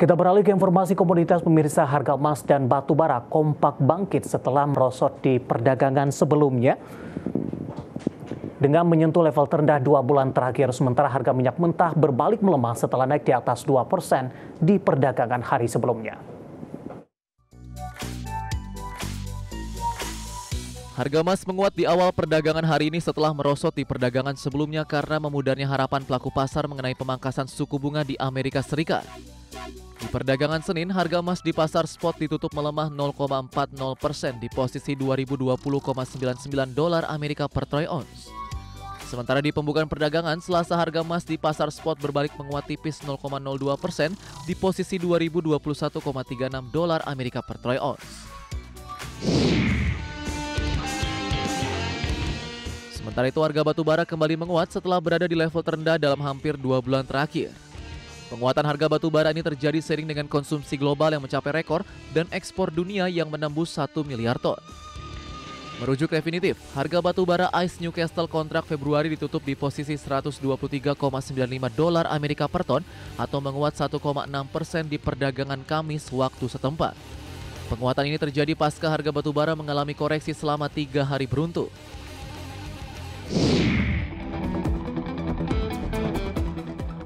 Kita beralih ke informasi komoditas pemirsa harga emas dan batu bara kompak bangkit setelah merosot di perdagangan sebelumnya dengan menyentuh level terendah dua bulan terakhir sementara harga minyak mentah berbalik melemah setelah naik di atas 2 persen di perdagangan hari sebelumnya. Harga emas menguat di awal perdagangan hari ini setelah merosot di perdagangan sebelumnya karena memudarnya harapan pelaku pasar mengenai pemangkasan suku bunga di Amerika Serikat. Perdagangan Senin, harga emas di pasar spot ditutup melemah 0,40 persen di posisi 2020,99 dolar Amerika per troy ounce. Sementara di pembukaan perdagangan, Selasa harga emas di pasar spot berbalik menguat tipis 0,02 persen di posisi 2021,36 dolar Amerika per troy ounce. Sementara itu harga batu bara kembali menguat setelah berada di level terendah dalam hampir dua bulan terakhir. Penguatan harga batu bara ini terjadi sering dengan konsumsi global yang mencapai rekor dan ekspor dunia yang menembus 1 miliar ton. Merujuk definitif, harga batu bara ICE Newcastle kontrak Februari ditutup di posisi 123,95 dolar Amerika per ton atau menguat 1,6 persen di perdagangan Kamis waktu setempat. Penguatan ini terjadi pasca harga batu bara mengalami koreksi selama tiga hari beruntun.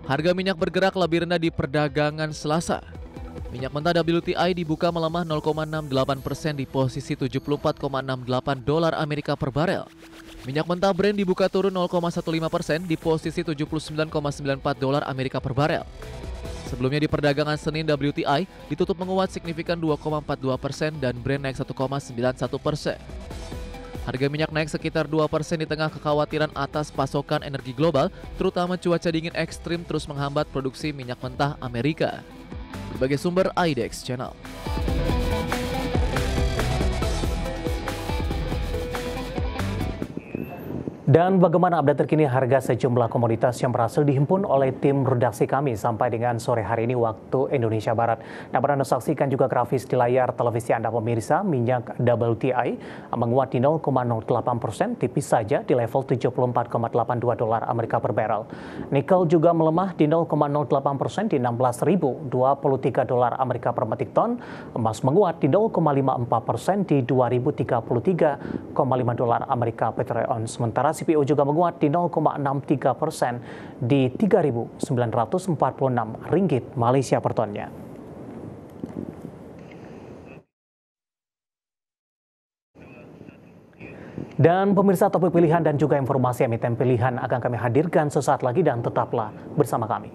Harga minyak bergerak lebih rendah di perdagangan Selasa. Minyak mentah WTI dibuka melemah 0,68 persen di posisi 74,68 dolar Amerika per barel. Minyak mentah Brent dibuka turun 0,15 persen di posisi 79,94 dolar Amerika per barel. Sebelumnya di perdagangan Senin WTI ditutup menguat signifikan 2,42 persen dan Brent naik 1,91 persen. Harga minyak naik sekitar 2% di tengah kekhawatiran atas pasokan energi global, terutama cuaca dingin ekstrim terus menghambat produksi minyak mentah Amerika. Sebagai sumber IDEX Channel. Dan bagaimana update terkini harga sejumlah komoditas yang berhasil dihimpun oleh tim redaksi kami sampai dengan sore hari ini waktu Indonesia Barat. Dapat Anda saksikan juga grafis di layar televisi Anda pemirsa, minyak WTI menguat di 0,08 persen, tipis saja di level 74,82 dolar Amerika per barrel. Nikel juga melemah di 0,08 persen di 16.023 dolar Amerika per metric ton. Emas menguat di 0,54 persen di 2.033,5 dolar Amerika per ounce. Sementara CPO juga menguat di 0,63 persen di 3.946 ringgit Malaysia per tonnya. Dan pemirsa topik pilihan dan juga informasi emiten pilihan akan kami hadirkan sesaat lagi dan tetaplah bersama kami.